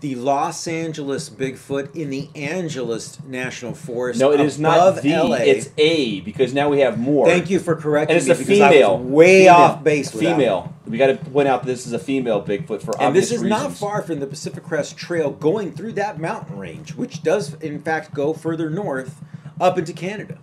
The Los Angeles Bigfoot in the Angeles National Forest. No, it is not the. LA. It's a because now we have more. Thank you for correcting And it's me a female. was way Female. off base. Female. We got to point out this is a female Bigfoot for And this is not far from the Pacific Crest Trail going through that mountain range, which does in fact go further north up into Canada.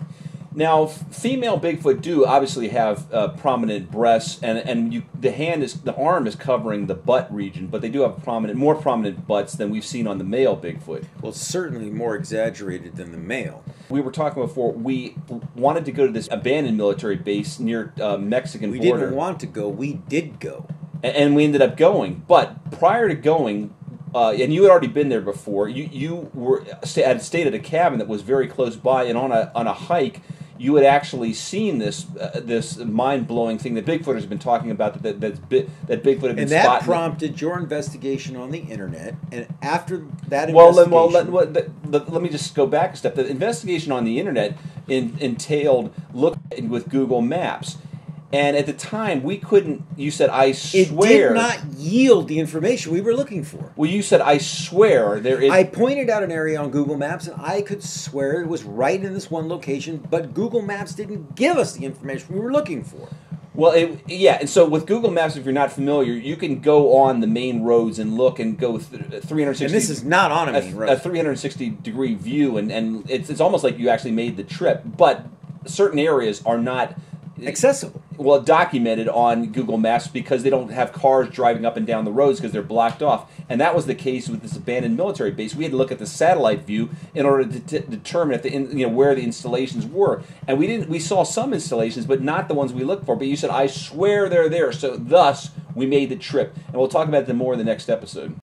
Now, female Bigfoot do obviously have uh, prominent breasts, and and you, the hand is the arm is covering the butt region, but they do have prominent, more prominent butts than we've seen on the male Bigfoot. Well, certainly more exaggerated than the male. We were talking before. We wanted to go to this abandoned military base near uh, Mexican We border. didn't want to go. We did go. A- and we ended up going. But prior to going, uh, and you had already been there before. You you were had stayed at a cabin that was very close by, and on a on a hike, you had actually seen this uh, this mind blowing thing that Bigfoot has been talking about. That that's bi- that Bigfoot had been And that prompted your investigation on the internet. And after that well, investigation, let, well, let, what- the- the- let me just go back a step. The investigation on the internet in, entailed looking with Google Maps, and at the time we couldn't. You said, "I swear." it did not yield the information we were looking for. Well, you said, "I swear there is." I pointed out an area on Google Maps, and I could swear it was right in this one location, but Google Maps didn't give us the information we were looking for. Well, it, yeah, and so with Google Maps, if you're not familiar, you can go on the main roads and look and go th- 360. And this is not on a a, main a road. 360 degree view, and, and it's it's almost like you actually made the trip. But certain areas are not accessible. well documented on Google Maps because they don't have cars driving up and down the roads because they're blocked off. And that was the case with this abandoned military base. We had to look at the satellite view in order to t- determine if the in, you know where the installations were. And we didn't. We saw some installations, but not the ones we looked for. But you said, "I swear they're there." So thus, we made the trip, and we'll talk about them more in the next episode.